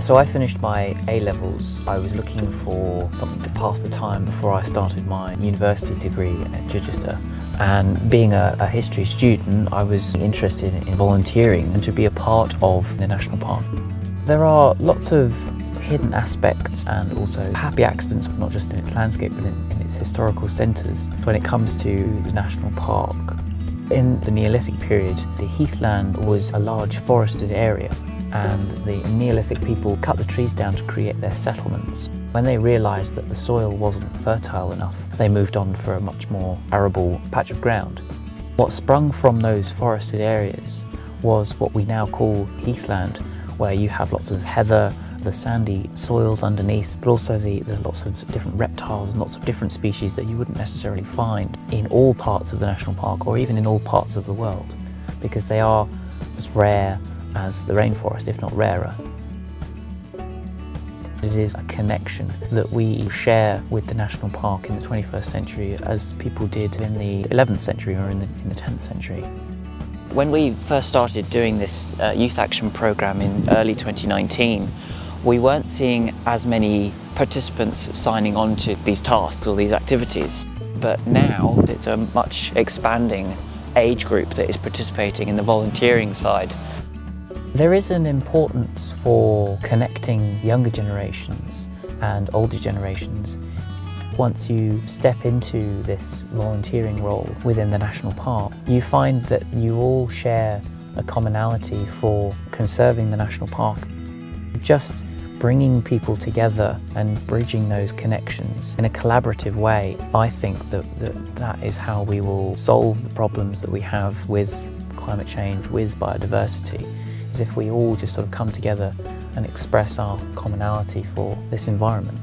So I finished my A-levels. I was looking for something to pass the time before I started my university degree at Chichester. And being a, a, history student, I was interested in volunteering and to be a part of the national park. There are lots of hidden aspects and also happy accidents, not just in its landscape but in, in its historical centres when it comes to the national park. In the Neolithic period, the heathland was a large forested area and the Neolithic people cut the trees down to create their settlements. When they realised that the soil wasn't fertile enough, they moved on for a much more arable patch of ground. What sprung from those forested areas was what we now call heathland, where you have lots of heather, the sandy soils underneath, but also the, the lots of different reptiles and lots of different species that you wouldn't necessarily find in all parts of the national park or even in all parts of the world, because they are as rare as the rainforest, if not rarer. It is a connection that we share with the national park in the 21st century as people did in the 11th century or in the, in the 10th century. When we first started doing this uh, youth action programme in early 2019, we weren't seeing as many participants signing on to these tasks or these activities. But now it's a much expanding age group that is participating in the volunteering side. There is an importance for connecting younger generations and older generations. Once you step into this volunteering role within the National Park, you find that you all share a commonality for conserving the National Park. Just bringing people together and bridging those connections in a collaborative way, I think that, that that is how we will solve the problems that we have with climate change, with biodiversity if we all just sort of come together and express our commonality for this environment.